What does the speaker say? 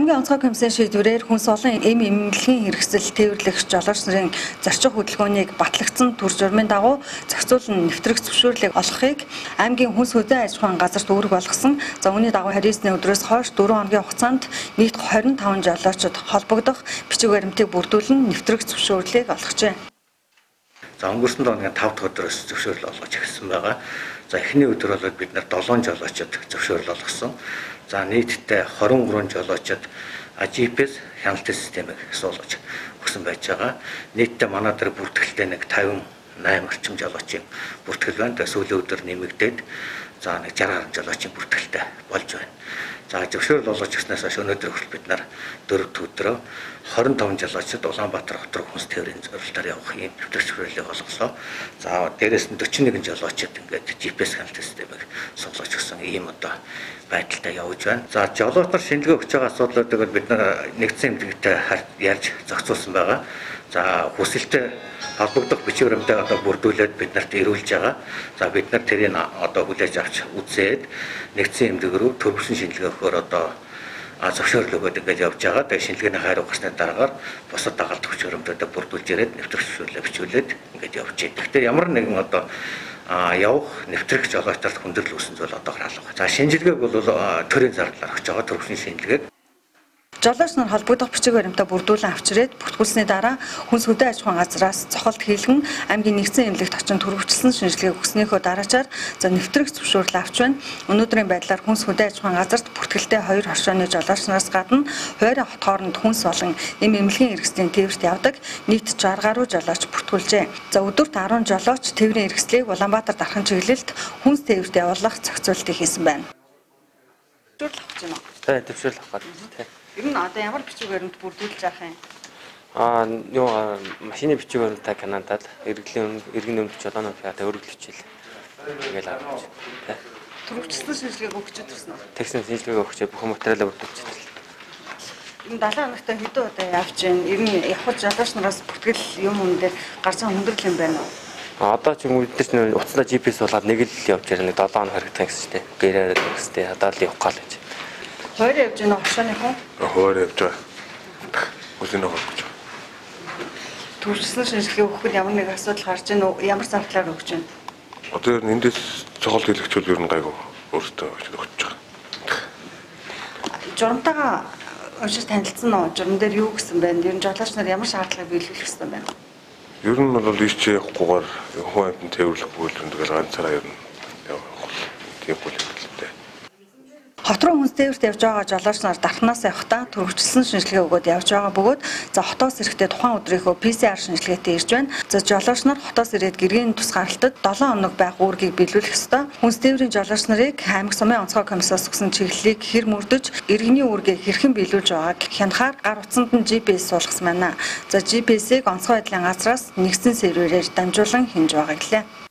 Аймгийн онцгой комиссийн шийдвэрээр хүнс олон эм эмнэлгийн хэрэгсэл тээвэрлэх жолооч нарын зорчих хөдөлгөөнийг батлагдсан төр журмын дагуу зохицуулан нэвтрэх зөвшөөрлийг олгохыг аймгийн хүнс хөдөө аж ахуйн газарт үүрэг болгосон. За үүний дагуу харьяасны өдрөөс хойш 4 хоногийн хугацаанд нийт 25 жолоочод холбогдох бичиг баримтыг бүрдүүлэн нэвтрэх зөвшөөрлийг олгожээ. За өнгөрсөн дооны 5 дахь өдрөөс зөвшөөрөл олгож эхэлсэн байгаа. За эхний өдөр бол бид нар 7 жолоочод зөвшөөрөл олгосон. За нийтдээ 23 жолоочод GPS хяналтын системийг суулгаж өгсөн байж байгаа. Нийтдээ манай дээр бүртгэлтэй нэг 58 орчим жолоочийн бүртгэл байна. Тэгээ сүүлийн өдөр нэмэгдээд за нэг 60 гаруй жолоочийн бүртгэлтэй болж байна. За зөвшөөрөл олгож өгснээс хойш өнөөдөр хүртэл бид нар дөрөв өдрөө 25 жолоочд Улаанбаатар хот руу хүнс тээврийн зорилтоор явах юм төвчрөлийг олголоо. За дээрэс нь 41 жолоочд ингээд GPS хяналт системийг суглаж өгсөн ийм одоо байдалтай явж байна. За жолооч нар шинжилгээ өгч байгаа асуудлуудыг бид нар нэгдсэн эмнэлэгтэй ярьж зохицуулсан байгаа. За хүсэлтэд холбогдох бичиг баримтаа одоо бүрдүүлээд бид нарт ирүүлж байгаа. За бид нар тэрийг одоо хүлээж авч үзээд нэгдсэн эмнэлэг рүү төвөрсөн шинжилгээ өгөхөөр одоо а зөвшөөрөл өгөөд ингээд явж байгаа. Тэгээ шинжилгээний хайр гарсны дараагаар бусад дагалдах хүч хөрөмтөдө бүрдүүлж ирээд зөвшөөрлөө бичүүлээд ингээд явж байна. Гэхдээ ямар нэгэн одоо а явах нэвтрэх жолоочдод хүндрэл үүсэн зүйл одоогор алга. За шинжилгээг бол төрийн зардлаар өгч байгаа төрөвшин шинжилгээг Жолооч нар холбогдох бичиг баримтаа бүрдүүлэн авчирээд бүртгүүлсний дараа хүнс хөдөө аж ахуйн газраас цохолт хийлгэн аймгийн нэгдсэн эмнэлэгт очин төрөвчлсөн шинжилгээ өгснөөхөө дараачаар за нэвтрэх зөвшөөрөл авч байна. Өнөөдрийн байдлаар хүнс хөдөө аж ахуйн газарт бүртгэлтэй хоёр хоршооны жолооч нараас гадна хойроо хот хооронд хүнс болон эм эмнэлгийн хэрэгслийн тээвэрт явдаг нийт 60 гаруй жолооч бүртгүүлжээ. За өдөрт 10 жолооч тээврийн хэрэгслийг Улаанбаатар дархан чиглэлд хүнс тээвэрт явуулах зохицуултыг хийсэн байна. Зөвшөөрөл авч байна уу? Тэ зөвшөөрөл авах гэдэг. Ер нь одоо ямар бичиг баримт бүрдүүлж авах юм? Аа юу машины бичиг баримтаа Канадад иргэлийн иргэн өмч жолооны фиата өргөлөвчил. Ингээл авч. Төрөвчлөлт шинжилгээг өгчөд төрсөн үү? Тэгсэн шинжилгээ өгч бүх материалаа бүрдүүлж байна. Энэ 70 хоногтой хэдэн удаа явж байна? Ер нь явах жолооч нараас бүртгэл юм юм дээр гарсан хүндрэл юм байна уу? Одоо ч юм уу бид нар уцлаа GPS болоод нэг л явж байгаа нэг 7 хоног хэрэгтэй гэсэн чинь гэрээр гэстэй одоо л явах гал гэж. Хоёр явж байна хошооны хүн. Хоёр явж байгаа. Үсний хол гэж. Төрчлөлт шинжилгээ өгөхөд ямар нэг асуудал гарч ийн үү? Ямар завтлаар өгч байна? Одоо ер нь эндээс цогцол хэлэгчүүл ер нь гайгүй өөртөө өгч байгаа. Журамтайгаа уншиж танилцсан уу? Журам дээр юу гэсэн байна? Ер нь жолооч нар ямар шаардлагыг биелүүлэх ёстой байна? Ер нь бол ийч явахгүйгээр хүн амьтан тээвэрлэх бүлэнд тэгэл ганцаараа ер нь явах тийм бүл хэлтэй. Хот руу хүнс тээвэрт явж байгаа жолооч нар дархнаас явахдаа төрөвчлсөн шинжилгээ өгөөд явж байгаа бөгөөд за хотоос ирэхдээ тухайн өдрийнхөө PCR шинжилгээтэй ирж байна. За жолооч нар хотоос ирээд гэргийн тусгаарлалтад 7 хоног байх үүргийг биелүүлэх ёстой. Хүнс тээврийн жолооч нарыг аймаг сумын онцгой комиссаас өгсөн чиглэлийг хэр мөрдөж иргэний үүргийг хэрхэн биелүүлж байгааг хянахаар гар утсанд нь GPS суулгасан байна. За GPS-ийг онцгой байдлын газраас нэгсэн серверээр дамжуулан хинж байгаа гэлээ.